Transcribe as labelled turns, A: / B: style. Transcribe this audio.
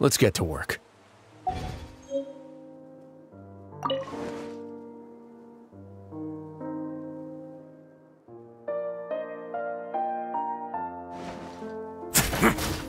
A: Let's get to work.